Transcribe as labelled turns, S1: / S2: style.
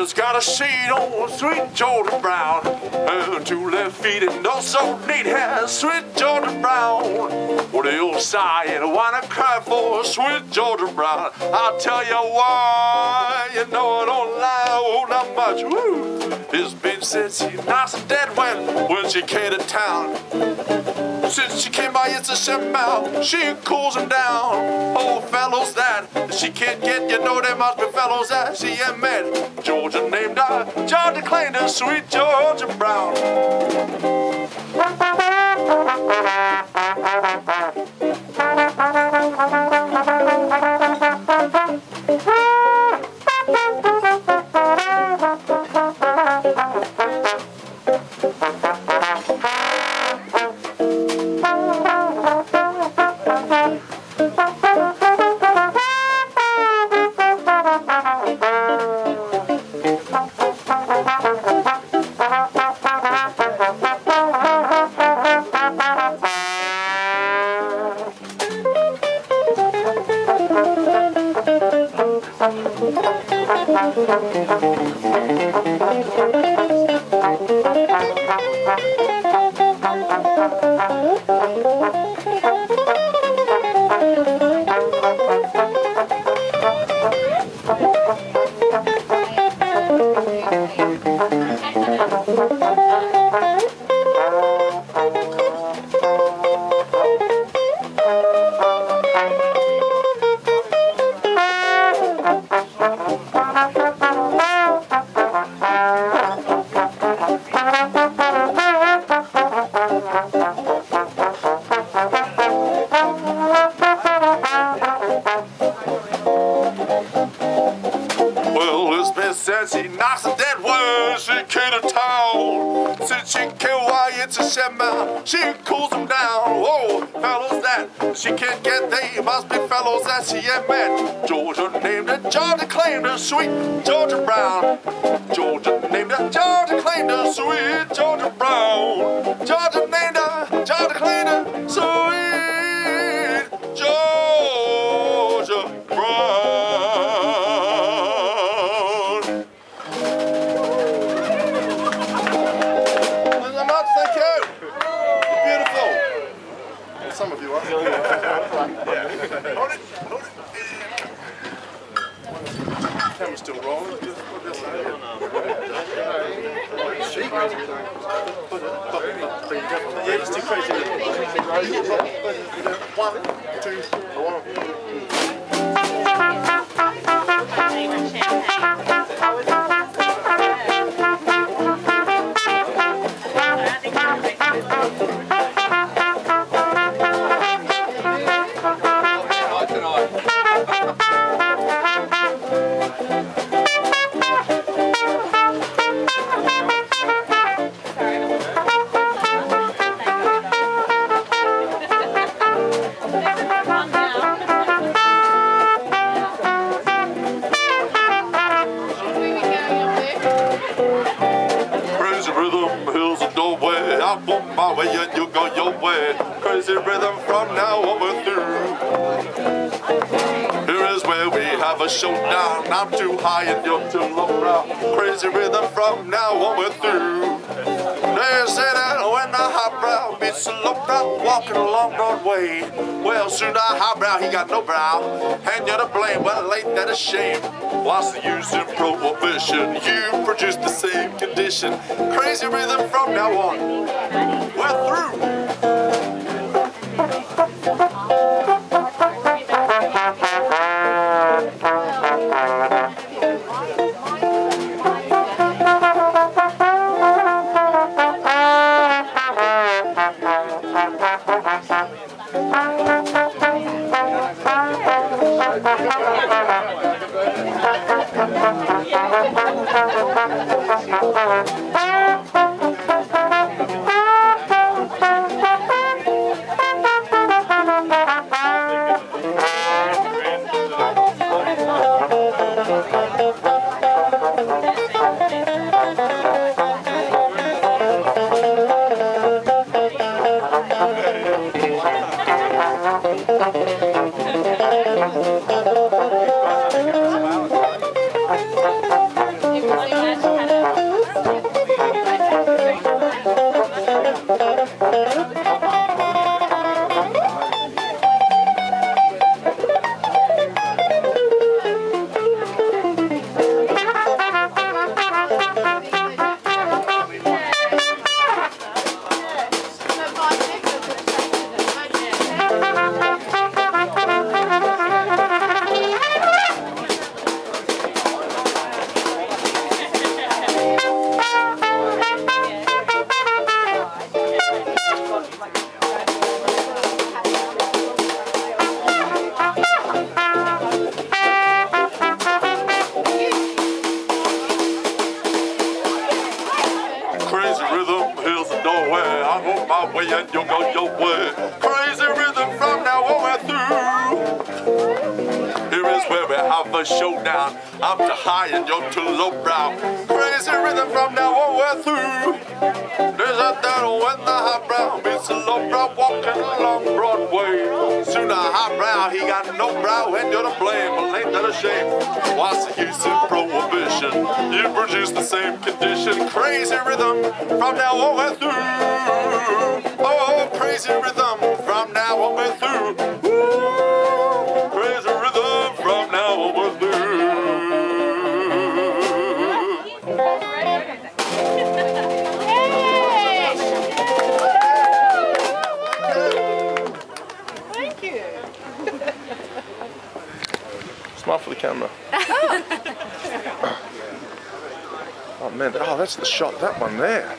S1: She's got a shade on sweet Georgia Brown. And two left feet and also neat hair, sweet Georgia Brown. What are you sighing? Wanna cry for sweet Georgia Brown? I'll tell you why. You know I don't lie, oh, not much. Woo. It's been since she nice and dead when, when she came to town. Since she came by, it's a shame out. She cools him down. Oh, fellows that she can't get, you know there must be fellows that she ain't met. Georgia named her, Georgia her, sweet Georgia Brown. To. Since she why it's a shame. She cools them down. Whoa, fellows that she can't get, they must be fellows that she ain't met. Georgia named her, Georgia claimed her, sweet Georgia Brown. Georgia named her, Georgia claimed her, sweet Georgia Brown. Georgia Camera's still rolling. Here. Uh, yeah, it's too crazy. One, two, one. My way and you go your way. Crazy rhythm from now on we're through. Here is where we have a showdown. I'm too high and you're too low now. Crazy rhythm from now on we're through. The lowbrow walking along Broadway. Well, soon the highbrow, he got no brow. And you're to blame, well, ain't that a shame? What's the use in prohibition? You produce the same condition. Crazy rhythm from now on. We're through. Thank you. Crazy rhythm, here's the doorway. I go my way and you go your way. Crazy rhythm from now on we're through. Here is where we have a showdown. I'm too high and you're too low brow. Crazy rhythm from now on we're through. There's a battle when the high brow meets the low brow walking along Broadway. Soon the high brow, he got no brow and you're to blame. Well, ain't that a shame? What's the use in prohibition? You produce the same condition. Crazy rhythm from now on we're through. Oh, crazy rhythm from now on we're through. Ooh, crazy rhythm from now on we're through.
S2: Thank you.
S3: Smile for the camera. oh man, oh that's the shot, that one there.